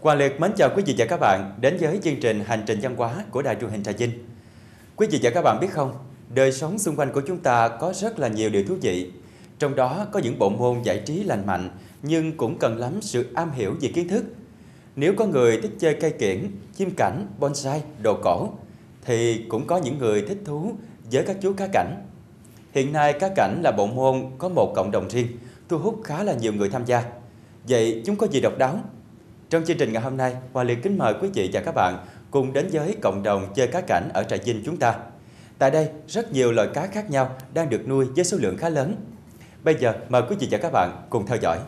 Hoàng Liệt mến chào quý vị và các bạn đến với chương trình Hành trình văn hóa của Đài truyền hình Trà Vinh. Quý vị và các bạn biết không, đời sống xung quanh của chúng ta có rất là nhiều điều thú vị. Trong đó có những bộ môn giải trí lành mạnh nhưng cũng cần lắm sự am hiểu về kiến thức. Nếu có người thích chơi cây kiển, chim cảnh, bonsai, đồ cổ thì cũng có những người thích thú với các chú cá cảnh. Hiện nay cá cảnh là bộ môn có một cộng đồng riêng, thu hút khá là nhiều người tham gia. Vậy chúng có gì độc đáo? Trong chương trình ngày hôm nay, Hòa Liệt kính mời quý vị và các bạn cùng đến với cộng đồng chơi cá cảnh ở Trà Vinh chúng ta. Tại đây, rất nhiều loại cá khác nhau đang được nuôi với số lượng khá lớn. Bây giờ, mời quý vị và các bạn cùng theo dõi.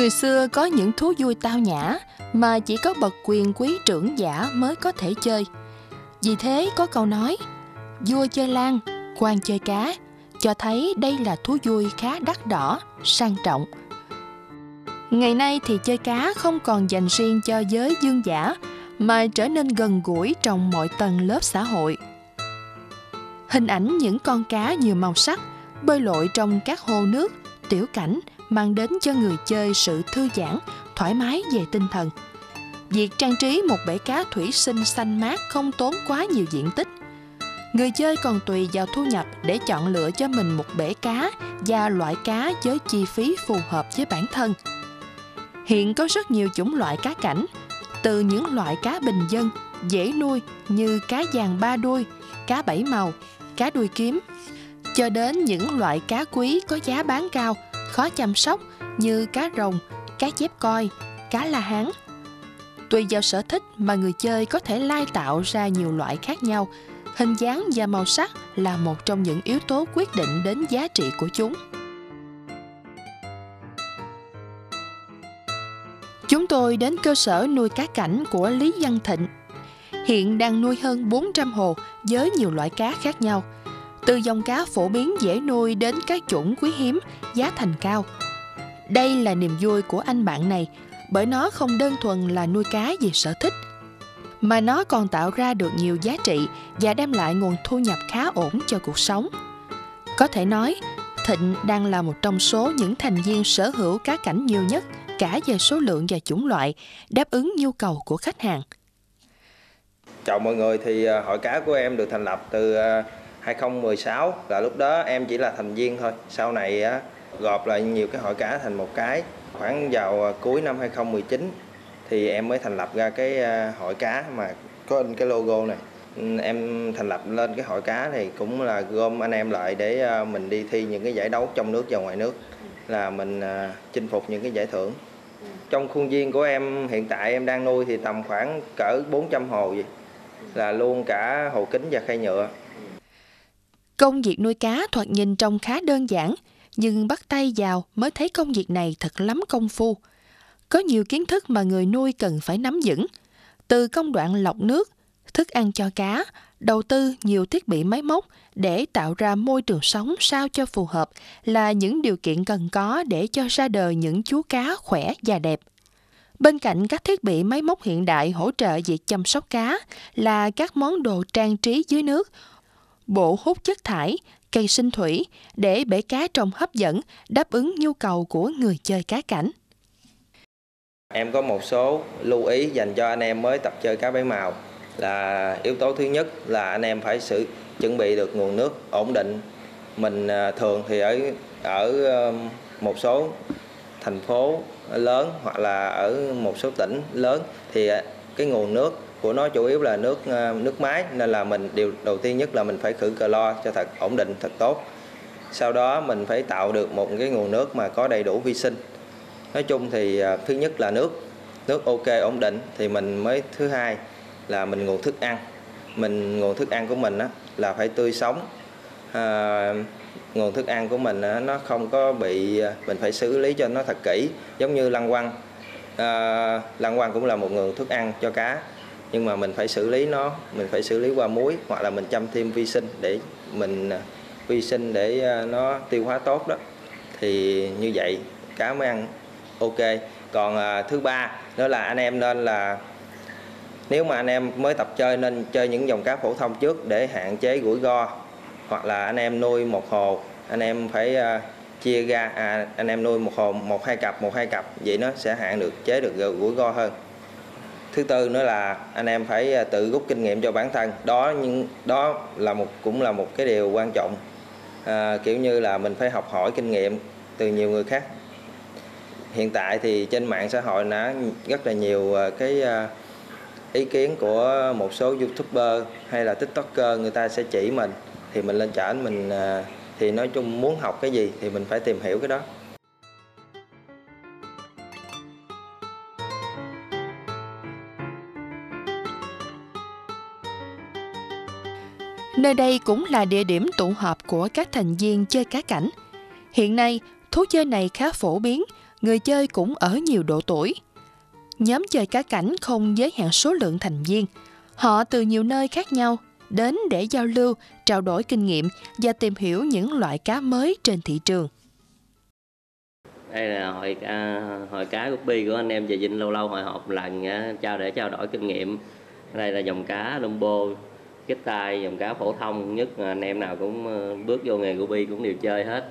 Người xưa có những thú vui tao nhã mà chỉ có bậc quyền quý trưởng giả mới có thể chơi. Vì thế có câu nói, vua chơi lan, quan chơi cá, cho thấy đây là thú vui khá đắt đỏ, sang trọng. Ngày nay thì chơi cá không còn dành riêng cho giới dương giả, mà trở nên gần gũi trong mọi tầng lớp xã hội. Hình ảnh những con cá nhiều màu sắc bơi lội trong các hồ nước, tiểu cảnh mang đến cho người chơi sự thư giãn, thoải mái về tinh thần. Việc trang trí một bể cá thủy sinh xanh mát không tốn quá nhiều diện tích. Người chơi còn tùy vào thu nhập để chọn lựa cho mình một bể cá và loại cá với chi phí phù hợp với bản thân. Hiện có rất nhiều chủng loại cá cảnh, từ những loại cá bình dân, dễ nuôi như cá vàng ba đuôi, cá bảy màu, cá đuôi kiếm, cho đến những loại cá quý có giá bán cao – khó chăm sóc như cá rồng, cá chép coi, cá la hán. Tùy vào sở thích mà người chơi có thể lai tạo ra nhiều loại khác nhau. Hình dáng và màu sắc là một trong những yếu tố quyết định đến giá trị của chúng. Chúng tôi đến cơ sở nuôi cá cảnh của Lý Văn Thịnh. Hiện đang nuôi hơn 400 hồ với nhiều loại cá khác nhau – từ dòng cá phổ biến dễ nuôi đến các chủng quý hiếm, giá thành cao. Đây là niềm vui của anh bạn này, bởi nó không đơn thuần là nuôi cá vì sở thích, mà nó còn tạo ra được nhiều giá trị và đem lại nguồn thu nhập khá ổn cho cuộc sống. Có thể nói, Thịnh đang là một trong số những thành viên sở hữu cá cảnh nhiều nhất cả về số lượng và chủng loại, đáp ứng nhu cầu của khách hàng. Chào mọi người, thì à, hội cá của em được thành lập từ à, 2016 là lúc đó em chỉ là thành viên thôi. Sau này á, gộp lại nhiều cái hội cá thành một cái. Khoảng vào à, cuối năm 2019 thì em mới thành lập ra cái à, hội cá mà có in cái logo này. Em thành lập lên cái hội cá thì cũng là gom anh em lại để à, mình đi thi những cái giải đấu trong nước và ngoài nước là mình chinh phục những cái giải thưởng. Trong khuôn viên của em hiện tại em đang nuôi thì tầm khoảng cỡ 400 hồ gì là luôn cả hồ kính và khay nhựa. Công việc nuôi cá thoạt nhìn trông khá đơn giản, nhưng bắt tay vào mới thấy công việc này thật lắm công phu. Có nhiều kiến thức mà người nuôi cần phải nắm vững. Từ công đoạn lọc nước, thức ăn cho cá, đầu tư nhiều thiết bị máy móc để tạo ra môi trường sống sao cho phù hợp là những điều kiện cần có để cho ra đời những chú cá khỏe và đẹp. Bên cạnh các thiết bị máy móc hiện đại hỗ trợ việc chăm sóc cá là các món đồ trang trí dưới nước bộ hút chất thải, cây sinh thủy để bể cá trông hấp dẫn, đáp ứng nhu cầu của người chơi cá cảnh. Em có một số lưu ý dành cho anh em mới tập chơi cá bảy màu là yếu tố thứ nhất là anh em phải sự chuẩn bị được nguồn nước ổn định. Mình à, thường thì ở ở ờ, một số thành phố lớn hoặc là ở một số tỉnh lớn thì à, cái nguồn nước của nó chủ yếu là nước ờ, nước máy nên là mình điều đầu tiên nhất là mình phải khử clo cho thật ổn định thật tốt. Sau đó mình phải tạo được một cái nguồn nước mà có đầy đủ vi sinh. Nói chung thì ờ, thứ nhất là nước nước ok ổn định thì mình mới thứ hai là mình nguồn thức ăn. Mình nguồn thức ăn của mình á, là phải tươi sống. À, nguồn thức ăn của mình á, nó không có bị mình phải xử lý cho nó thật kỹ giống như lăng quăng. À, lăng quăng cũng là một nguồn thức ăn cho cá nhưng mà mình phải xử lý nó mình phải xử lý qua muối hoặc là mình chăm thêm vi sinh để mình à, vi sinh để à, nó tiêu hóa tốt đó. Thì như vậy cá mới ăn ok. Còn à, thứ ba nữa là anh em nên là nếu mà anh em mới tập chơi nên chơi những dòng cá phổ thông trước để hạn chế rủi ro hoặc là anh em nuôi một hồ anh em phải à, chia ra à, anh em nuôi một hồ một hai cặp một hai cặp vậy nó sẽ hạn được chế được rủi ro hơn thứ tư nữa là anh em phải à, tự rút kinh nghiệm cho bản thân. Đó nhưng đó là một cũng là một cái điều quan trọng. À, kiểu như là mình phải học hỏi kinh nghiệm từ nhiều người khác. Hiện tại thì trên mạng xã hội đã rất là nhiều à, cái à, ý kiến của một số youtuber hay là tiktoker người ta sẽ chỉ mình thì mình lên trển mình thì nói chung muốn học cái gì thì mình phải tìm hiểu cái đó. Nơi đây cũng là địa điểm tụ họp của các thành viên chơi cá cảnh. Hiện nay, thú chơi này khá phổ biến, người chơi cũng ở nhiều độ tuổi. Nhóm chơi cá cảnh không giới hạn số lượng thành viên. Họ từ nhiều nơi khác nhau đến để giao lưu, trao đổi kinh nghiệm và tìm hiểu những loại cá mới trên thị trường. Đây là hội cá, hội cá guppy của anh em về Vinh lâu lâu hội họp lần trao để trao đổi kinh nghiệm. Đây là dòng cá Lumbo cái tay dòng cá phổ thông nhất anh em nào cũng ờ, bước vô nghề guppy cũng đều chơi hết.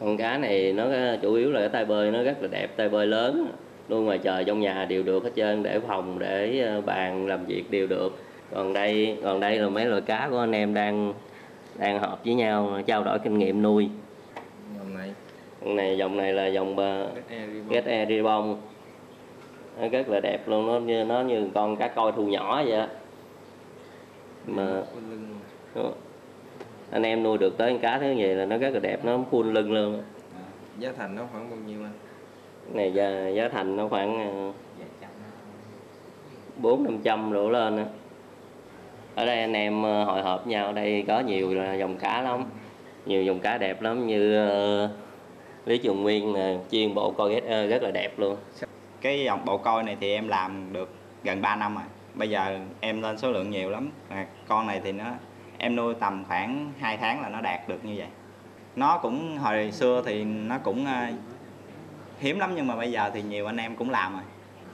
Con cá này nó chủ yếu là cái tay bơi nó rất là đẹp tay bơi lớn luôn ngoài trời trong nhà đều được hết trơn để phòng để ờ, bàn làm việc đều được. Còn đây còn đây là mấy loại cá của anh em đang đang họp với nhau trao đổi kinh nghiệm nuôi. Dòng này. Dòng này dòng này là dòng get air ribbon nó rất là đẹp luôn nó như nó như con cá coi thu nhỏ vậy mà anh em nuôi được tới cá thế vậy là nó rất là đẹp nó phun lưng luôn. À, giá thành nó khoảng bao nhiêu anh? Này giá, giá thành nó khoảng ờ, bốn năm trăm đổ lên nữa. ở đây anh em ờ, hội họp nhau ở đây có nhiều dòng cá lắm. Nhiều dòng cá đẹp lắm như uh, lý trường nguyên là chuyên bộ coi rất, rất là đẹp luôn. Cái dòng bộ coi này thì em làm được gần 3 năm rồi bây giờ em lên số lượng nhiều lắm. À, con này thì nó em nuôi tầm khoảng 2 tháng là nó đạt được như vậy. Nó cũng hồi xưa thì nó cũng uh, hiếm lắm nhưng mà bây giờ thì nhiều anh em cũng làm rồi.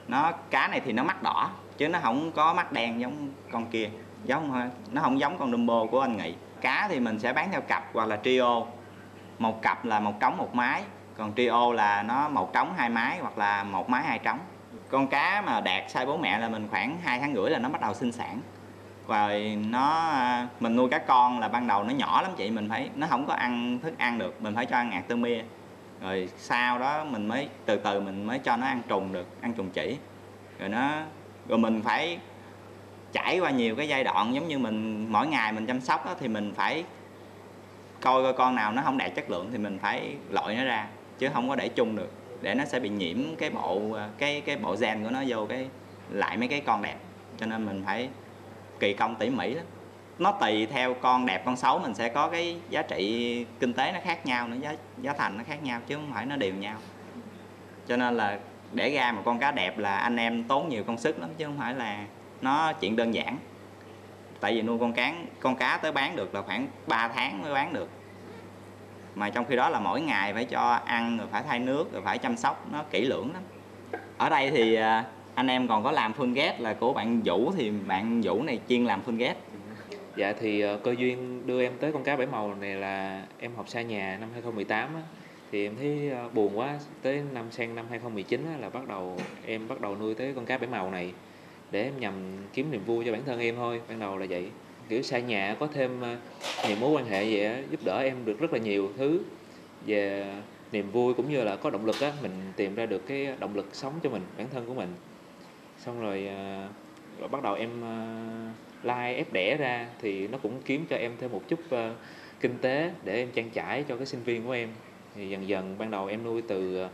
Nó cá này thì nó mắt đỏ chứ nó không có mắt đen giống con kia. Giống thôi nó không giống con Dumbo của anh Nghị. Cá thì mình sẽ bán theo cặp hoặc là trio. Một cặp là một trống một mái. Còn trio là nó một trống hai mái hoặc là một mái hai trống con cá mà đạt sai bố mẹ là mình khoảng hai tháng rưỡi là nó bắt đầu sinh sản. Và nó à, mình nuôi cá con là ban đầu nó nhỏ lắm chị mình phải nó không có ăn thức ăn được mình phải cho ăn artemia rồi sau đó mình mới từ từ mình mới cho nó ăn trùng được ăn trùng chỉ. Rồi nó rồi mình phải trải qua nhiều cái giai đoạn giống như mình mỗi ngày mình chăm sóc đó, thì mình phải coi coi con nào nó không đạt chất lượng thì mình phải loại nó ra chứ không có để chung được để nó sẽ bị nhiễm cái bộ à, cái cái bộ gen của nó vô cái, lại mấy cái con đẹp. Cho nên mình phải kỳ công tỉ mỉ lắm. Nó tùy theo con đẹp, con xấu, mình sẽ có cái giá trị kinh tế nó khác nhau nữa, giá giá thành nó khác nhau chứ không phải nó đều nhau. Cho nên là để ra một con cá đẹp là anh em tốn nhiều công sức lắm chứ không phải là nó chuyện đơn giản. Tại vì nuôi con cá con cá tới bán được là khoảng 3 tháng mới bán được mà trong khi đó là mỗi ngày phải cho ăn rồi phải thay nước rồi phải chăm sóc nó kỹ lưỡng lắm. Ở đây thì à, anh em còn có làm phương ghét là của bạn Vũ thì bạn Vũ này chuyên làm phương ghét Dạ thì ờ, cơ duyên đưa em tới con cá bảy màu này là em học xa nhà năm 2018 á, thì em thấy ờ, buồn quá tới năm sang năm 2019 á, là bắt đầu em bắt đầu nuôi tới con cá bảy màu này để em nhằm kiếm niềm vui cho bản thân em thôi ban đầu là vậy kiểu xa nhà có thêm ờ, nhiều mối quan hệ vậy á, giúp đỡ em được rất là nhiều thứ về niềm vui cũng như là có động lực á mình tìm ra được cái động lực sống cho mình bản thân của mình. Xong rồi, ờ, rồi bắt đầu em lai like ép đẻ ra thì nó cũng kiếm cho em thêm một chút kinh tế để em trang trải cho cái sinh viên của em. Thì dần dần ban đầu em nuôi từ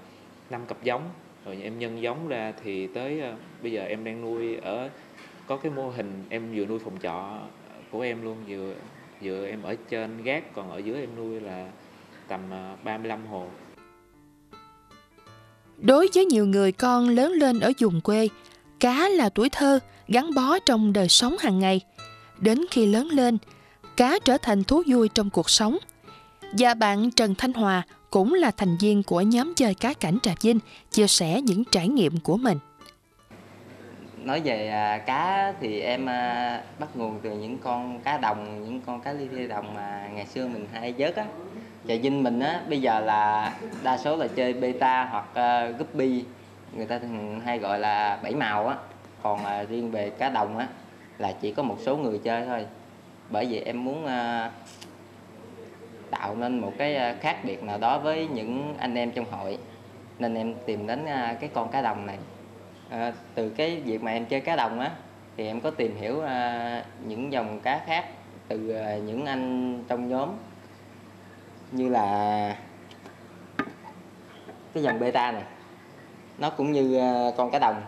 năm cặp giống rồi em nhân giống ra thì tới bây giờ em đang nuôi ở có cái mô hình em vừa nuôi phòng trọ của em luôn vừa vừa em ở trên gác còn ở dưới em nuôi là tầm à, 35 hồ. Đối với nhiều người con lớn lên ở vùng quê, cá là tuổi thơ gắn bó trong đời sống hàng ngày. Đến khi lớn lên, cá trở thành thú vui trong cuộc sống. Và bạn Trần Thanh Hòa cũng là thành viên của nhóm chơi cá cảnh Trà Vinh, chia sẻ những trải nghiệm của mình nói về à, cá thì em à, bắt nguồn từ những con cá đồng những con cá ly ly đồng mà ngày xưa mình hay vớt á. Chợ vinh mình á bây giờ là đa số là chơi beta hoặc à, guppy người ta thường hay gọi là bảy màu á. Còn à, riêng về cá đồng á là chỉ có một số người chơi thôi. Bởi vì em muốn à, tạo nên một cái à, khác biệt nào đó với những anh em trong hội. Nên em tìm đến à, cái con cá đồng này. À, từ cái việc mà em chơi cá đồng á thì em có tìm hiểu à, những dòng cá khác từ à, những anh trong nhóm như là cái dòng beta này. Nó cũng như à, con cá đồng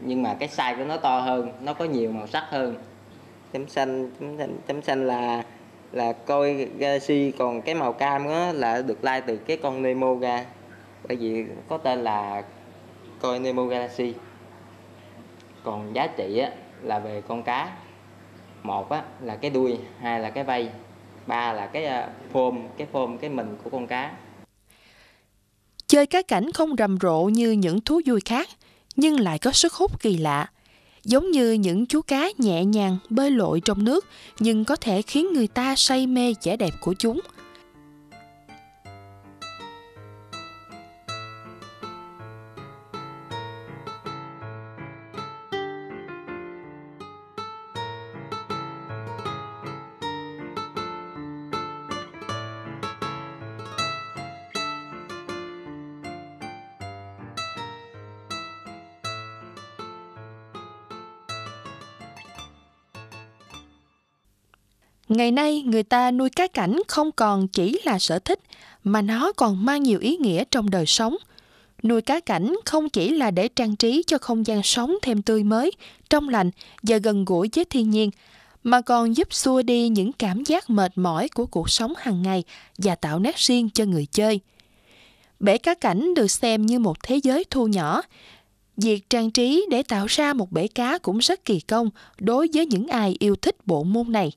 nhưng mà cái size của nó to hơn nó có nhiều màu sắc hơn. Chấm xanh chấm xanh chấm xanh là là coi galaxy còn cái màu cam á là được lai từ cái con Nemo ra. Bởi vì có tên là coi Nemo Galaxy còn giá trị á, là về con cá một á, là cái đuôi hai là cái vây ba là cái à, phôm cái phôm cái mình của con cá Chơi cá cảnh không rầm rộ như những thú vui khác, nhưng lại có sức hút kỳ lạ. Giống như những chú cá nhẹ nhàng bơi lội trong nước, nhưng có thể khiến người ta say mê vẻ đẹp của chúng. Ngày nay, người ta nuôi cá cảnh không còn chỉ là sở thích, mà nó còn mang nhiều ý nghĩa trong đời sống. Nuôi cá cảnh không chỉ là để trang trí cho không gian sống thêm tươi mới, trong lành và gần gũi với thiên nhiên, mà còn giúp xua đi những cảm giác mệt mỏi của cuộc sống hàng ngày và tạo nét riêng cho người chơi. Bể cá cảnh được xem như một thế giới thu nhỏ. Việc trang trí để tạo ra một bể cá cũng rất kỳ công đối với những ai yêu thích bộ môn này.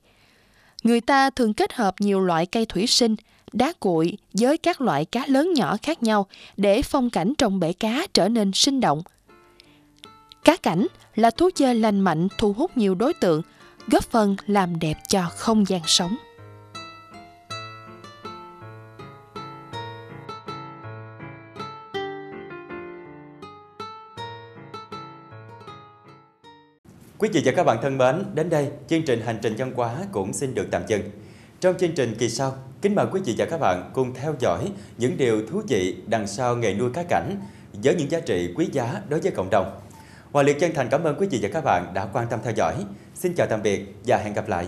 Người ta thường kết hợp nhiều loại cây thủy sinh, đá cuội với các loại cá lớn nhỏ khác nhau để phong cảnh trong bể cá trở nên sinh động. Cá cảnh là thú chơi lành mạnh thu hút nhiều đối tượng, góp phần làm đẹp cho không gian sống. Quý vị và các bạn thân mến, đến đây chương trình Hành trình văn hóa cũng xin được tạm dừng. Trong chương trình kỳ sau, kính mời quý vị và các bạn cùng theo dõi những điều thú vị đằng sau nghề nuôi cá cảnh với những giá trị quý giá đối với cộng đồng. Hòa liệt chân thành cảm ơn quý vị và các bạn đã quan tâm theo dõi. Xin chào tạm biệt và hẹn gặp lại.